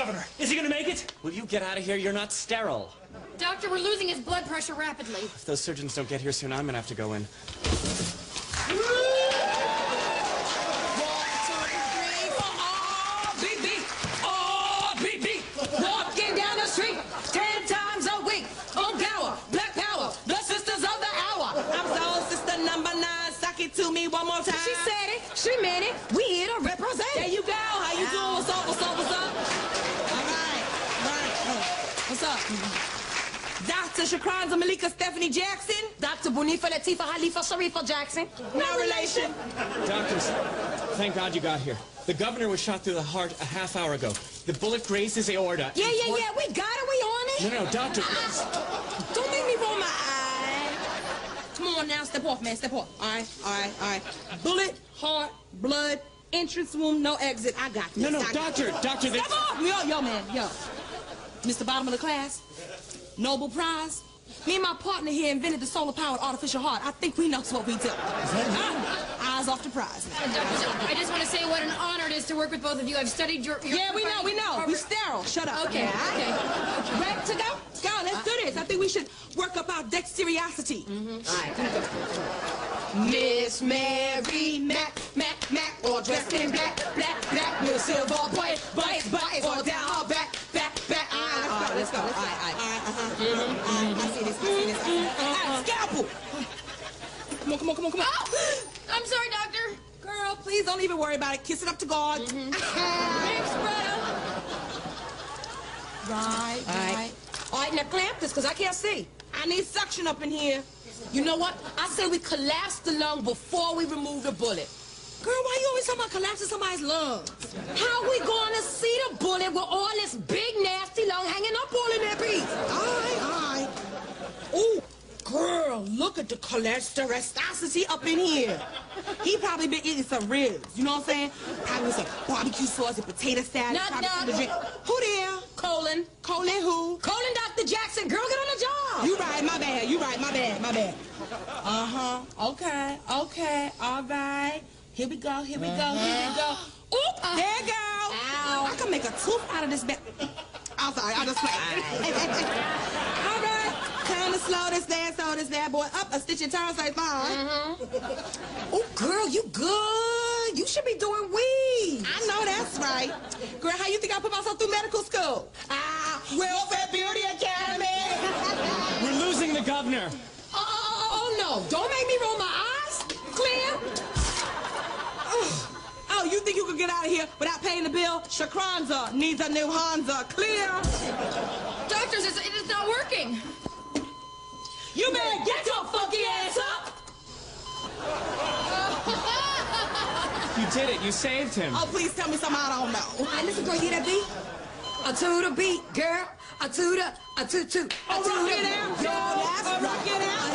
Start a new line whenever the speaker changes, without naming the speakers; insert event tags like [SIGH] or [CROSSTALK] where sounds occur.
governor. Is he gonna make it?
Will you get out of here? You're not sterile.
Doctor, we're losing his blood pressure rapidly.
If those surgeons don't get here soon, I'm gonna have to go in.
Ah, ah, Walking down the street ten times a week. On power, black power, the sisters of the hour. I'm soul sister number nine. Suck it to me one more time.
She said it. She meant it. We here to represent.
Dr. Shakranza Malika Stephanie Jackson.
Dr. Bunifa Latifa Halifa Sharifa Jackson.
No relation.
Doctors, thank God you got here. The governor was shot through the heart a half hour ago. The bullet grazed his aorta.
Yeah, yeah, yeah. We got it. We on it.
No, no, doctor.
Don't make me roll my eye. Come on now, step off, man, step off. All right, all right, all right. Bullet, heart, blood, entrance wound, no exit. I got this.
No, no,
I
doctor, doctor, this-
Step off, yo, yo, man, yo. Mr. Bottom of the class, Nobel Prize. Me and my partner here invented the solar-powered artificial heart. I think we know what we do. [LAUGHS] Eyes off the prize.
I just want to say what an honor it is to work with both of you. I've studied your... your
Yeah, we know, we know. We're sterile. Shut up.
Okay, okay. okay. [LAUGHS]
Ready to go? Go, let's do this. I think we should work up our dexterosity. Mm-hmm. Miss Mary Mac, Mac, Mac, all dressed in black, right, right, right, uh-huh. Right, I see this, I see this. I see this. All right, scalpel. Come on, come on, come on, come on.
Oh, I'm sorry, Doctor.
Girl, please don't even worry about it. Kiss it up to God. Mm-hmm. [LAUGHS]
Thanks, brother.
Right, right.
All right, now clamp this, because I can't see.
I need suction up in here.
You know what? I say we collapse the lung before we remove the bullet.
Girl, why you always talking about collapsing somebody's lungs?
How we going to see the bullet with all this big, nasty lung hanging up all in that piece?
All right. Ooh, girl, look at the cholesterolosity up in here. He probably been eating some ribs, you know what I'm saying? Probably with some barbecue sauce and potato salad.
Knock,
drink. Who there?
Colon.
Colin who?
Colon Dr. Jackson. Girl, get on the job.
You right, my bad. You right, my bad, my bad. Uh-huh. Okay, okay, all right. Here we go, here we go, here we go. Oop, there you go.
Ow.
I can make a tooth out of this bag. I'm sorry, I'll just play. all right, time to slow this down, slow this bad boy up. A stitch and turn say fine.
Oh, girl, you good. You should be doing weed.
I know that's right. Girl, how you think I put myself through medical school? Ah, Welfare Beauty Academy. [LAUGHS]
We're losing the governor.
Oh, oh, oh, no. Don't make me roll my eyes.
Get out of here without paying the bill? Shakranza needs a new Hanza. Clear.
Doctors, it's, it is not working.
You better get your funky ass up.
You did it. You saved him.
Oh, please tell me something I don't know.
Hey, listen, girl, you hear that beat? A to the beat, girl. A to the, a to to, a
Oh,
to
rock
the
it out,
girl.
girl.
That's
rock
right.
it out,